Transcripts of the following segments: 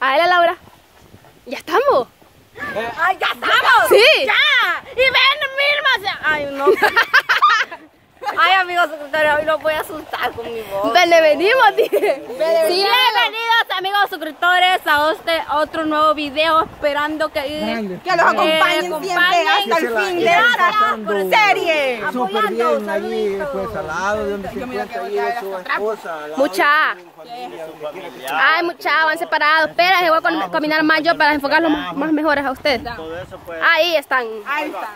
A la Laura. ¿Ya estamos? ¡Ay, ya estamos! Sí. ¡Ya! ¡Y ven, Mirma! ¡Ay, no! Ay, amigos suscriptores, hoy los voy a asustar con mi voz. ¿Dónde venimos? dije? Bienvenidos amigos suscriptores a este otro nuevo video esperando que, Que los acompañen Eh, siempre acompañen. hasta el fin de la serie. Súper bien allí, pues al lado de donde se encuentra ahí de su esposa. Mucha. Ay, mucha, van separados. Espera, voy a cam- caminar más yo para enfocarlos más, más mejores a ustedes. Pues Ahí están. Ahí está.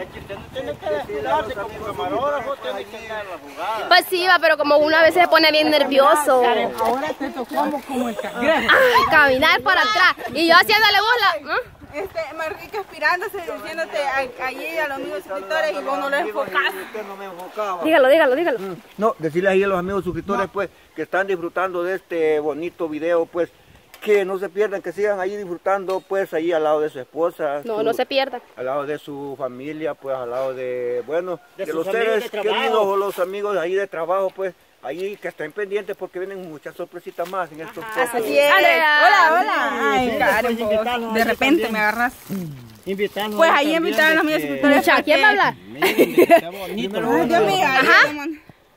Es que usted no tiene que descuidarse como camarógrafo, tiene que dar la jugada. Pues sí, va, pero como uno a veces se pone bien nervioso. Ahora te tocamos como el cangrejo. Ay, caminar por atrás. Y yo haciéndole burla. ¿no? Este, Marrique aspirándose, diciéndote a- allí a los amigos suscriptores y vos no los enfocás. Usted no me enfocaba. Dígalo, dígalo, dígalo. No, decirle ahí a los amigos suscriptores, pues, que están disfrutando de este bonito video, pues, que no se pierdan, que sigan ahí disfrutando, pues, ahí al lado de su esposa. No, su- no se pierdan. Al lado de su familia, pues, al lado de, bueno, De de, sus los seres queridos o los amigos ahí de trabajo, pues, ahí que estén pendientes porque vienen muchas sorpresitas más en estos. Así es. Hola, hola. Ay, Sí, invitarlos de repente también. me agarras. Invitarnos Pues ahí ahí también invitar a los. Mucha, ¿quién va a hablar? Miren, qué bonito. Ay, Dios mío. Ajá.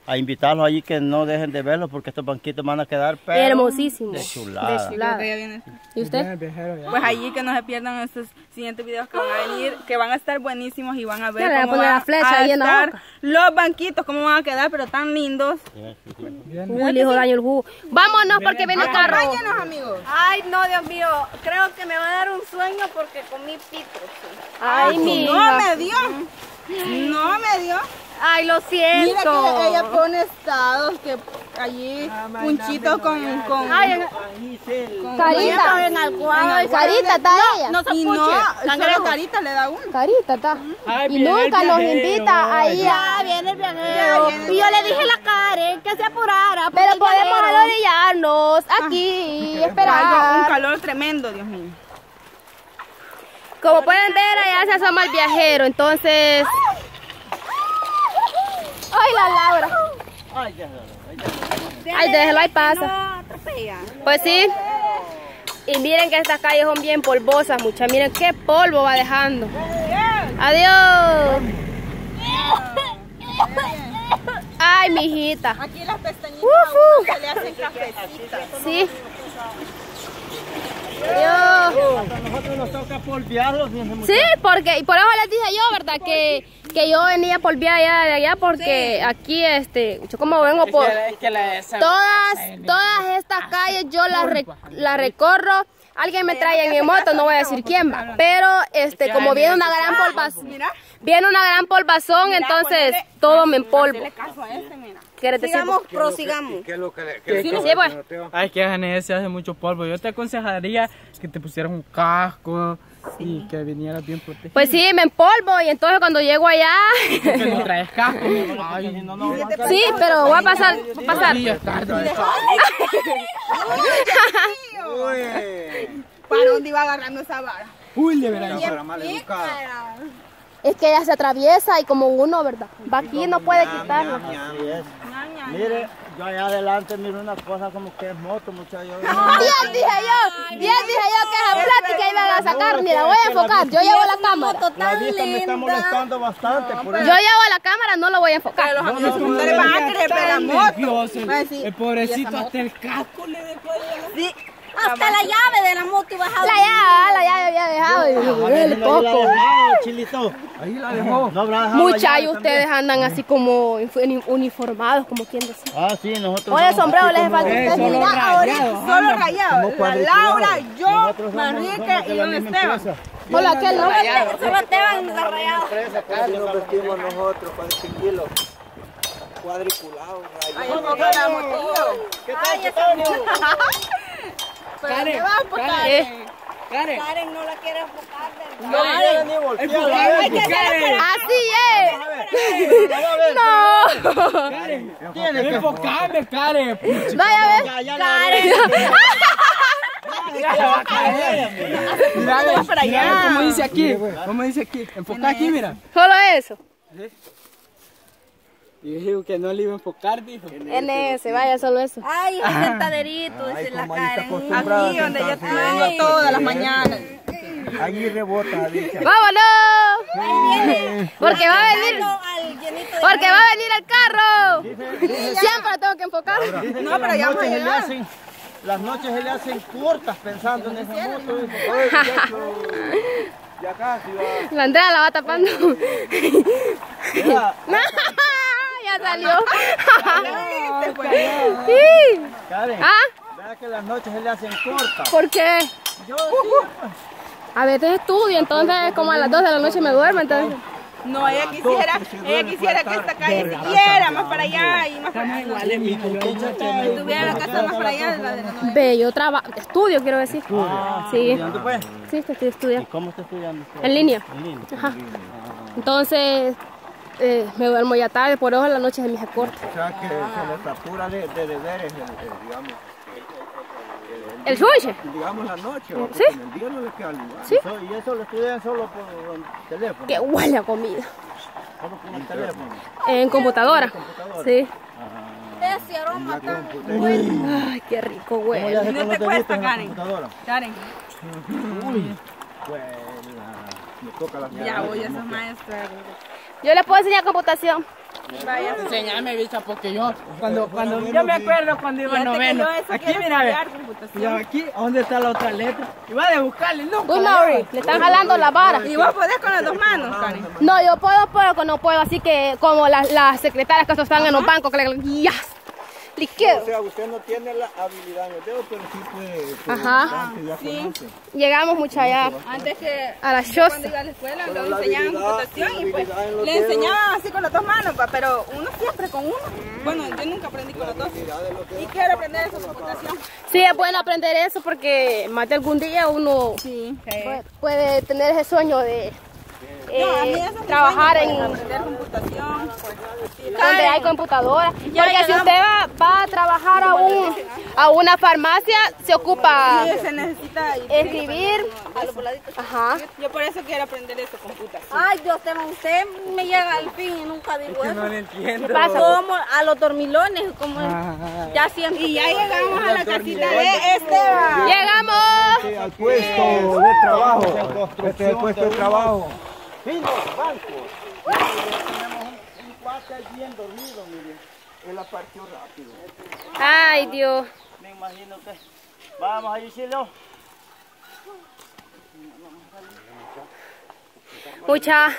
A invitarlos allí que no dejen de verlos porque estos banquitos van a quedar pero Hermosísimo. de chulada. De chulada. ¿Y usted? Pues allí que no se pierdan estos siguientes videos que van a venir, que van a estar buenísimos y van a ver a cómo poner van la flecha a ahí en la estar boca. los banquitos, cómo van a quedar, pero tan lindos. Uy, le hizo daño el jugo. Vámonos porque viene el carro. Acompáñenos, amigos. Ay, no, Dios mío, creo que me va a dar un sueño porque comí pito. Ay, mi No me dio. No me dio. Ay, lo Mira siento. que ella pone estados que allí punchitos con, con Ay, Carita. en el cuadro. Carita está ella. No se y no, solo carita le da uno. Carita está. Y nunca nos invita ahí Ya viene el viajero. Y yo le dije a la Karen que se apurara. Pero podemos arrodillarnos aquí y Ay, un esperar. calor tremendo, Dios mío. Como pueden ver, allá se asoma el viajero, entonces... ¡Ay, la Laura! Ay, ya. Ay, déjelo, ahí pasa. Pues sí. Y miren que estas calles son bien polvosas, muchas. Miren qué polvo va dejando. Adiós. Ay, mijita. Aquí las pestañitas a uno se le hacen cafecitas. Sí. Adiós. A nosotros nos toca polvearlos. fíjense, Sí, porque, y por eso les dije yo, ¿verdad? Que, que yo venía por vía allá de allá porque aquí, este, yo como vengo por todas, todas estas calles yo las, re- las recorro. Alguien me trae en mi moto, no voy a decir quién va, pero este, como viene una gran polvazón, viene una gran polvazón, entonces todo me empolvo. ¿Quieres decir? Sigamos, prosigamos. ¿Qué es lo que le qué Sí, sí, pues. Ay, que Janés se hace mucho polvo. Yo te aconsejaría que te pusieras un casco y que vinieras bien protegido. Pues sí, me empolvo y entonces cuando llego allá, Que no traes casco. Ay, No, no, sí, pero voy a pasar, voy a pasar. sí. Uy, ¿Para dónde iba agarrando esa vara? Uy, de verdad. para mal educada. Es que ella se atraviesa y como uno, ¿verdad? Va aquí no puede quitarlo. Mire, yo allá adelante miro una cosa como que es moto, muchachos. Bien dije yo, bien dije yo que esa plática iban a sacar. Mira, voy a enfocar, yo llevo la cámara. La vista me está molestando bastante. Por Yo llevo la cámara, no lo voy a enfocar. Los amigos van a querer ver la moto. El pobrecito hasta el casco le dejó sí, Hasta la llave de la moto iba a La llave, la llave había dejado. El poco. chilito. Ahí la dejó. No habrá dejado la Muchachos, ustedes andan así como uni- uniformados, como quien decía. Ah, sí, nosotros. Con el sombrero les falta solo Mira, ahorita rayado, solo rayado. La. Laura, yo, Manrique y don Esteban. Hola, aquel no. Solo te van la rayada. Así nos vestimos nosotros, cuadriculos. Cuadriculados, Ahí rayados. enfoca la motillo. ¿Qué tal, qué tal? ¿Pero dónde vas, pues, Eh, Karen, Karen no la quiere enfocar. de- No quiere ni voltear. a ver. Karen, Así es. No. Tiene que enfocame, Karen. Vaya a ver. Ya, ya le Mira, ve, mira cómo dice aquí. ¿Cómo dice aquí? Enfoca aquí, mira. Solo eso. Y dijo que no le iba a enfocar, dijo. En ese, vaya, solo eso. Ay, un sentaderito, Ay, dice la acostumbrada Aquí donde yo te vengo todas las mañanas. Allí rebota, dicha. ¡Vámonos! Porque va a venir, porque va a venir el carro. Siempre lo tengo que enfocar. No, pero ya vamos a llegar. las noches se le hacen cortas pensando en esa moto. Ya casi va. La Andrea la va tapando. Mira, ya salió. Sí. Karen, ¿Ah? que las noches se le hacen cortas. ¿Por qué? Yo sí, pues. A veces estudio, entonces como a las 2 de la noche me duermo, entonces. No, ella quisiera, ella quisiera que esta calle siguiera más para allá y más para allá. Si tuviera la casa más para allá, la de. Ve, yo trabajo, estudio quiero decir. Sí, ¿Estudiando, pues? sí, estoy estudiando. ¿Cómo está estudiando? En línea. En línea. Ajá. Entonces, eh, me duermo ya tarde, por eso en la noche se me hace corto. O sea que se le satura de, de deberes, el, el, digamos, ¿El sushi? digamos la noche. Sí. en el día no le queda lugar. Sí. Y eso lo estudian solo por teléfono. Que huele a comida. Solo con el teléfono. En computadora. Sí. Ese aroma tan Ay, qué rico ¿Cómo le huele. No te cuesta, en Karen. computadora? Karen, Pues, Me toca la ya voy a ser maestra. Yo les puedo enseñar computación. Vaya. Enseñame, bicha, porque yo, cuando, cuando, yo me acuerdo cuando iba a noveno. Aquí, mira, ve. estudiar computación. Y aquí, ¿dónde está la otra letra? Y va a buscarle, no. Uy, Mauri, le están jalando la vara. Y vos podés con las dos manos, Karen. No, yo puedo, pero no puedo, así que como las, las secretarias que están en los bancos, que le O sea, usted no tiene la habilidad en el dedo, pero sí puede. puede Ajá. bastante, ya conoce. Llegamos mucho allá. Antes que A la cuando choza. iba a la escuela la enseñaban computación la y pues en los le dedos. enseñaban así con las dos manos, pa, pero uno siempre con uno. Bueno, yo nunca aprendí con las dos. Y quiero aprender eso computación. Sí, es bueno aprender eso porque más de algún día uno Sí. puede, puede tener ese sueño de eh, No, trabajar en pues, aprender computación. donde hay computadora. Porque si usted va, va a trabajar a, un, a una farmacia, se ocupa Sí, se necesita escribir. a los voladitos. Ajá. Yo por eso quiero aprender eso, computación. Ay, Dios, Esteban, usted me llega al fin y nunca digo No eso. le entiendo. ¿Qué pasa? Como a los dormilones, como ya siempre. Y ya llegamos a la casita de Esteban. Llegamos. Sí, al puesto de trabajo. Este es el puesto de trabajo. Vino, banco. Tenemos un, un cuate ahí bien dormido, mire. Él la partió rápido. Ay, Dios. Me imagino que... Vamos a decirlo. Mucha.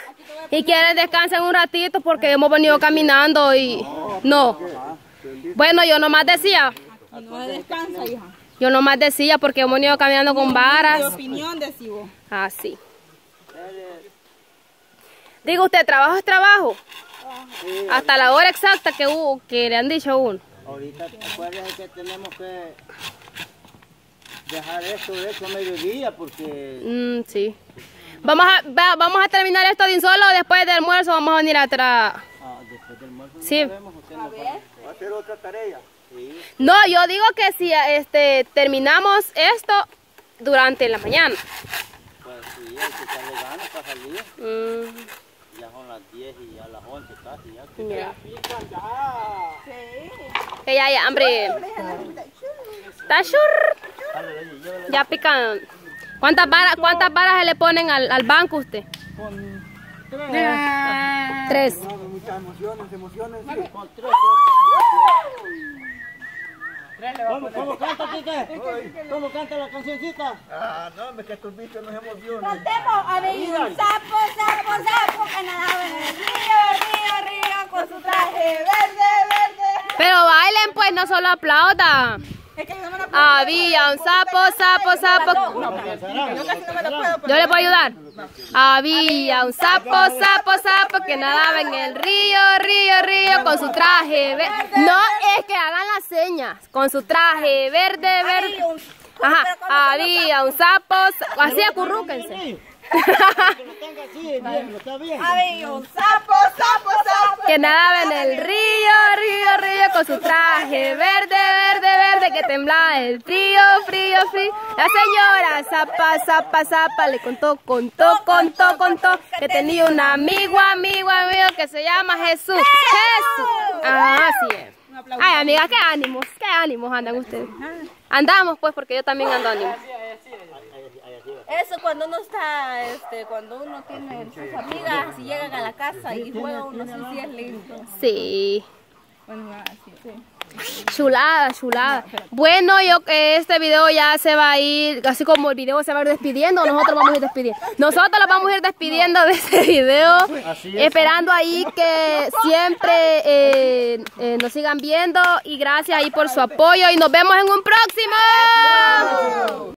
Y quieren descansar un ratito porque hemos venido caminando y no. Bueno, yo nomás decía. No descansa, hija. Yo nomás decía porque hemos venido caminando con varas. opinión de si vos. Digo usted, trabajo es trabajo. Hasta la hora exacta que, hubo, que le han dicho a uno. Ahorita acuérdense que tenemos que dejar esto hecho a mediodía porque Mm, sí. Vamos a, va- vamos a terminar esto de un solo. Después del almuerzo vamos a venir atrás. ah, después del almuerzo Sí. usted no Va a hacer otra tarea. No, yo digo que si este, terminamos esto durante la mañana. Pues sí, hay que echarle ganas para salir. Mm, Ya son las 10 y ya las 11 casi. Ya que ya. Que ya hay hambre. Está chur. Ya pican. ¿Cuántas varas, cuántas varas se le ponen al, al banco usted? Tres. Muchas emociones, emociones. ¿Cómo, cómo canta, Tite? ¿Cómo canta la cancioncita? Ah, no, me que estos bichos nos emocionan. Cantemos, a ver, sapo, sapo, sapo, que nadaba en el río, río, río, con su traje verde, verde. Pero bailen pues, no solo aplaudan. Es que yo no me la puedo. Había un sapo, sapo, sapo. Yo casi no me la puedo. ¿Yo le puedo ayudar? Había un sapo, sapo, sapo que nadaba en el río, río, río con su traje verde. No, es que hagan las señas. Con su traje verde, verde. Ajá, había un sapo, sa- así acurrúquense. Que nadaba en el río, río, río con su traje verde, verde, verde que temblaba el frío, frío, frío. La señora zapa, zapa, zapa le contó, contó, contó, contó que tenía un amigo, amigo, amigo que se llama Jesús. Jesús. Ah, así es. Ay, amiga, qué ánimos, qué ánimos andan ustedes. Andamos pues porque yo también ando ánimo. Eso cuando uno está, este, cuando uno tiene sus amigas y llegan a la casa y juega uno, sí, sí es lindo. Sí. Bueno, así, sí. Chulada, chulada. Bueno, yo que este video ya se va a ir, así como el video se va a ir despidiendo, nosotros vamos a ir despidiendo. Nosotros lo vamos a ir despidiendo de este video, esperando ahí que siempre eh, eh, nos sigan viendo y gracias ahí por su apoyo y nos vemos en un próximo.